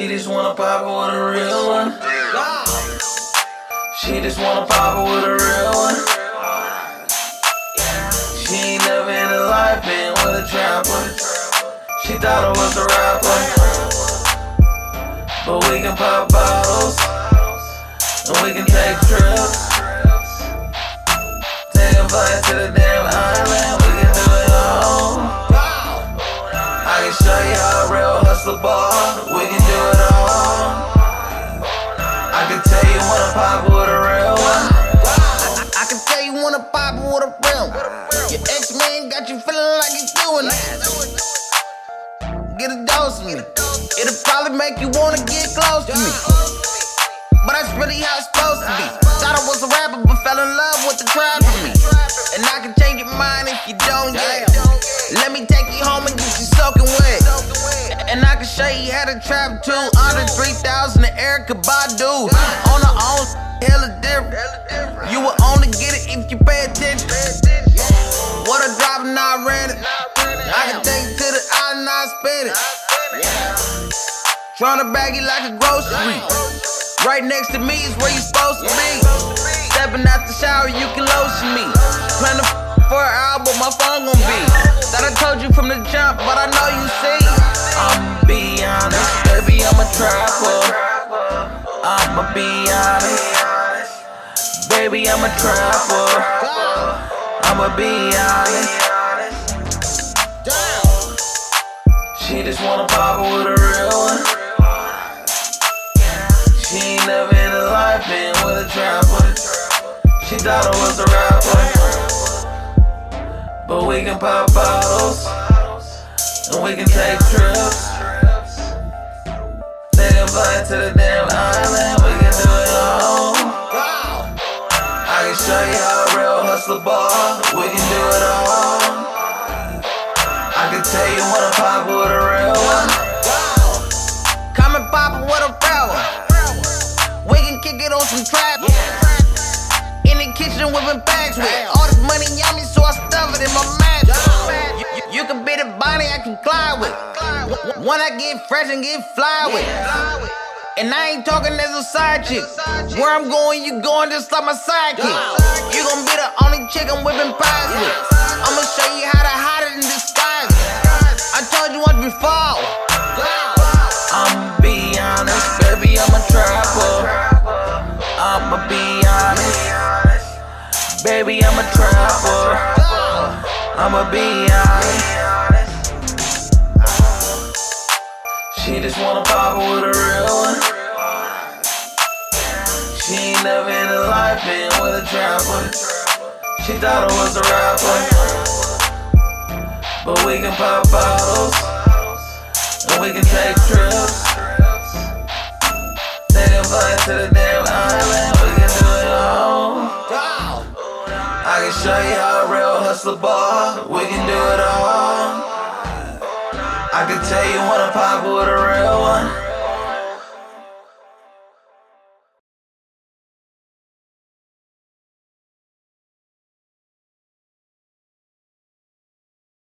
She just wanna pop it with a real one. She just wanna pop it with a real one. She ain't never in her life been with a trapper. She thought I was a rapper. But we can pop bottles. And we can take trips. Take a flight to the damn island. We can do it all. I can show you how a real hustler ball. We I can tell you when to pop with a real one. I can tell you wanna pop with a real one. Your ex man got you feeling like he's doing it. Get a dose of me. It'll probably make you wanna get close to me. But that's really how it's supposed to be. Thought I was a rapper, but fell in love with the trap You how to trap too. Under 3,000 to Erykah Badu. On her own, hella different. You will only get it if you pay attention. What a drop and I ran it. I can take it to the island and I spend it. Tryna bag it like a grocery. Right next to me is where you supposed to be. Stepping out the shower, you can lotion me. Plan for an hour, but my phone gon' be. Thought I told you from the jump, but I know trapper. I'ma be honest, baby, I'm a trapper. I'ma be honest. She just wanna pop it with a real one. She ain't never in her life been with a trapper. She thought I was a rapper. But we can pop bottles. And we can take trips. A flight to the damn island. We can do it all. I can show you how a real hustler ball. We can do it all. I can tell you when to pop with a real one. Come and pop with a real one. We can kick it on some trap. In the kitchen whipping bags with all this money yummy, so I stuff it in my mouth. You, you, you can be the Bonnie I can glide with. When I get fresh and get fly with. And I ain't talking as a side chick. Where I'm going, you going just like my sidekick. You gon' be the only chick I'm whipping pies with. I'ma show you how to hide it in disguise. I told you once before. I'ma be honest, baby, I'm a trapper. I'ma be honest, baby, I'm a trapper. I'ma be honest. She ain't never in her life been with a trapper. She thought I was a rapper. But we can pop bottles. And we can take trips. Take a flight to the damn island. We can do it all. I can show you how a real hustler ball. We can do it all. I can tell you when to pop with a real one.